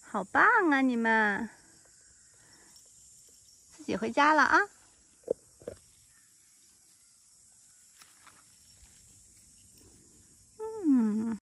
好棒啊你们。自己回家了啊。